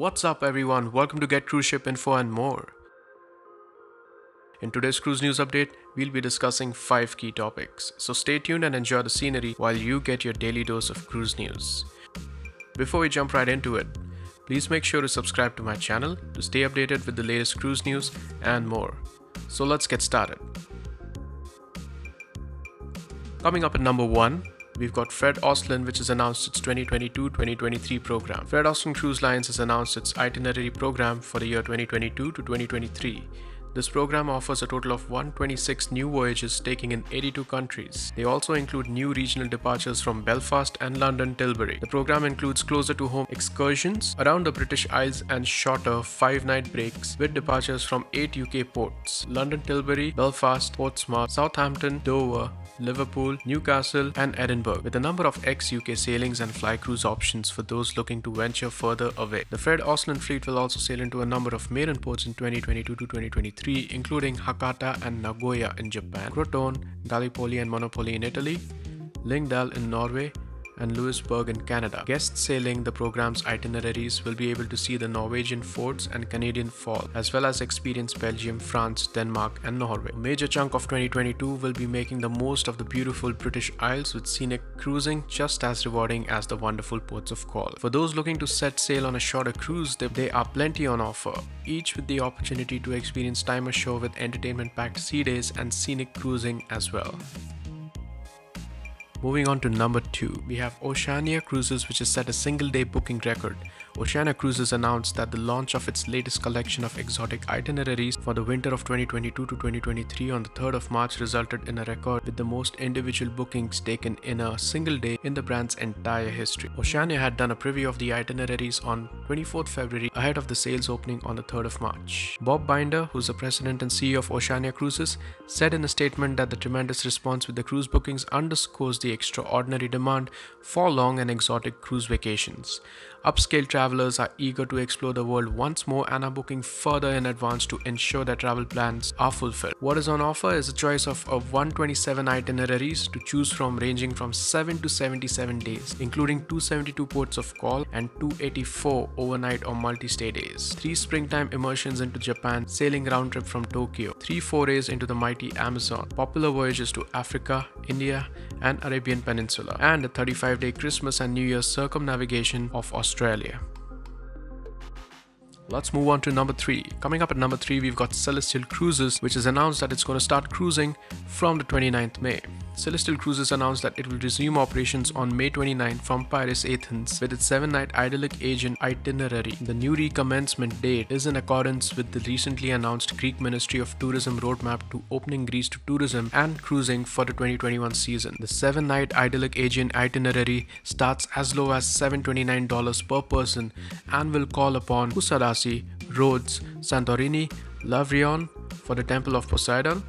What's up, everyone? Welcome to Get Cruise Ship Info and more. In today's cruise news update, we'll be discussing five key topics, so stay tuned and enjoy the scenery while you get your daily dose of cruise news. Before we jump right into it, please make sure to subscribe to my channel to stay updated with the latest cruise news and more. So let's get started. Coming up at number 1, we've got Fred. Olsen, which has announced its 2022-2023 program. Fred. Olsen Cruise Lines has announced its itinerary program for the year 2022 to 2023. This program offers a total of 126 new voyages taking in 82 countries. They also include new regional departures from Belfast and London Tilbury. The program includes closer to home excursions around the British Isles and shorter 5 night breaks with departures from 8 UK ports London Tilbury, Belfast, Portsmouth, Southampton, Dover, Liverpool, Newcastle, and Edinburgh, with a number of ex UK sailings and fly cruise options for those looking to venture further away. The Fred. Olsen fleet will also sail into a number of maiden ports in 2022 to 2023, including Hakata and Nagoya in Japan, Crotone, Gallipoli and Monopoli in Italy, Lyngdal in Norway, and Louisbourg in Canada. Guests sailing the program's itineraries will be able to see the Norwegian forts and Canadian Fall, as well as experience Belgium, France, Denmark, and Norway. A major chunk of 2022 will be making the most of the beautiful British Isles with scenic cruising just as rewarding as the wonderful ports of call. For those looking to set sail on a shorter cruise, there are plenty on offer, each with the opportunity to experience time ashore with entertainment packed sea days and scenic cruising as well. Moving on to number 2, we have Oceania Cruises which has set a single day booking record. Oceania Cruises announced that the launch of its latest collection of exotic itineraries for the winter of 2022 to 2023 on the 3rd of March resulted in a record with the most individual bookings taken in a single day in the brand's entire history. Oceania had done a preview of the itineraries on 24th February ahead of the sales opening on the 3rd of March. Bob Binder, who's the president and CEO of Oceania Cruises, said in a statement that the tremendous response with the cruise bookings underscores the extraordinary demand for long and exotic cruise vacations. Upscale travelers are eager to explore the world once more and are booking further in advance to ensure their travel plans are fulfilled. What is on offer is a choice of, of 127 itineraries to choose from ranging from 7 to 77 days, including 272 ports of call and 284 overnight or multi-stay days. 3 springtime immersions into Japan, sailing round trip from Tokyo, 3 forays into the mighty Amazon, popular voyages to Africa, India, and Arabian Peninsula, and a 35 day Christmas and New Year's circumnavigation of Australia. Let's move on to number three. Coming up at number three, we've got Celestyal Cruises, which has announced that it's going to start cruising from the 29th May. Celestyal Cruises announced that it will resume operations on May 29 from Piraeus Athens with its 7-night idyllic Aegean itinerary. The new recommencement date is in accordance with the recently announced Greek Ministry of Tourism roadmap to opening Greece to tourism and cruising for the 2021 season. The 7-night idyllic Aegean itinerary starts as low as $729 per person and will call upon Kusadasi, Rhodes, Santorini, Lavrion for the Temple of Poseidon,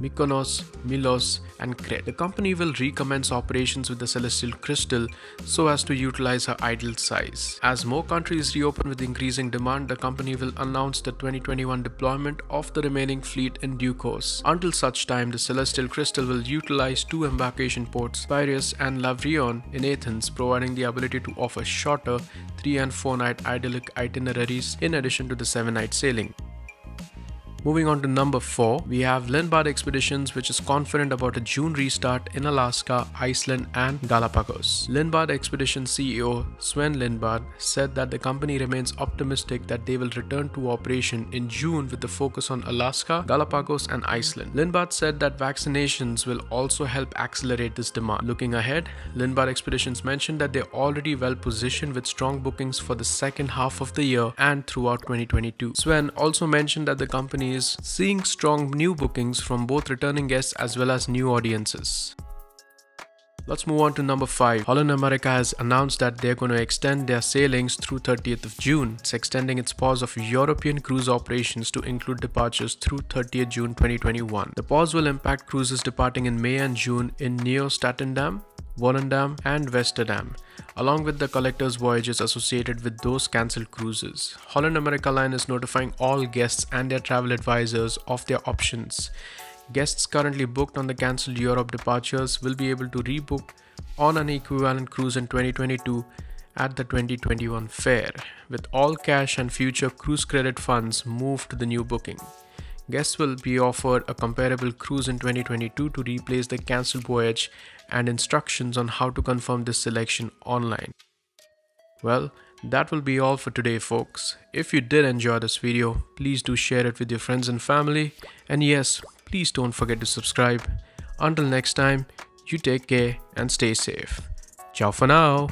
Mykonos, Milos, and Crete. The company will recommence operations with the Celestyal Crystal so as to utilize her ideal size. As more countries reopen with increasing demand, the company will announce the 2021 deployment of the remaining fleet in due course. Until such time, the Celestyal Crystal will utilize two embarkation ports, Piraeus and Lavrion in Athens, providing the ability to offer shorter 3 and 4 night idyllic itineraries in addition to the 7 night sailing. Moving on to number 4, we have Lindblad Expeditions which is confident about a June restart in Alaska, Iceland and Galapagos. Lindblad Expedition CEO Sven Lindblad said that the company remains optimistic that they will return to operation in June with the focus on Alaska, Galapagos and Iceland. Lindblad said that vaccinations will also help accelerate this demand. Looking ahead, Lindblad Expeditions mentioned that they're already well positioned with strong bookings for the second half of the year and throughout 2022. Sven also mentioned that the company is seeing strong new bookings from both returning guests as well as new audiences. Let's move on to number 5. Holland America has announced that they're going to extend their sailings through 30th of June. It's extending its pause of European cruise operations to include departures through 30th June 2021. The pause will impact cruises departing in May and June in Nieuw-Statendam, Volendam, and Westerdam, along with the collector's voyages associated with those cancelled cruises. Holland America Line is notifying all guests and their travel advisors of their options. Guests currently booked on the cancelled Europe departures will be able to rebook on an equivalent cruise in 2022 at the 2021 fare, with all cash and future cruise credit funds moved to the new booking. Guests will be offered a comparable cruise in 2022 to replace the cancelled voyage and instructions on how to confirm this selection online. Well, that will be all for today folks. If you did enjoy this video, please do share it with your friends and family. And yes, please don't forget to subscribe. Until next time, you take care and stay safe. Ciao for now.